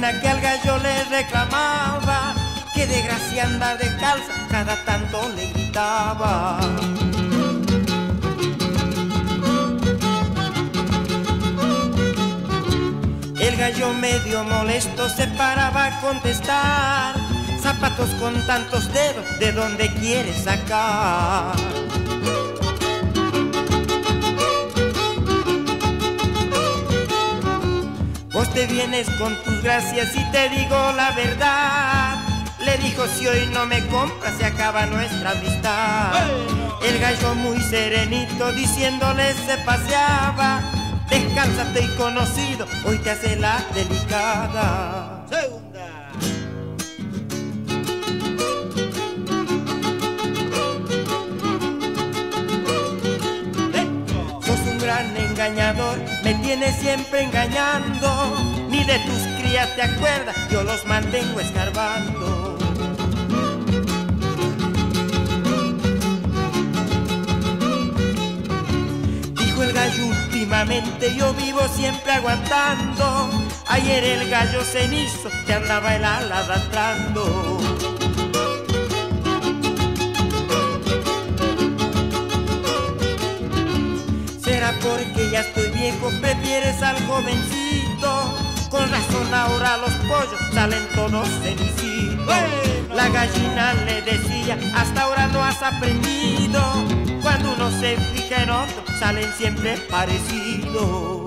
que al gallo le reclamaba, que de gracia andar calza cada tanto le gritaba. El gallo medio molesto se paraba a contestar, zapatos con tantos dedos, ¿de dónde quieres sacar? Vos te vienes con tus gracias y te digo la verdad. Le dijo si hoy no me compras se acaba nuestra amistad. El gallo muy serenito diciéndole se paseaba. Descálzate y conocido, hoy te hace la delicada. Segunda. Engañador, me tienes siempre engañando. Ni de tus crías te acuerdas, yo los mantengo escarbando. Dijo el gallo últimamente, yo vivo siempre aguantando. Ayer el gallo cenizo te andaba el ala arrastrando. Porque ya estoy viejo, prefieres al jovencito. Con razón ahora los pollos salen todos cenicitos. La gallina le decía, hasta ahora no has aprendido. Cuando uno se fija en otro, salen siempre parecidos.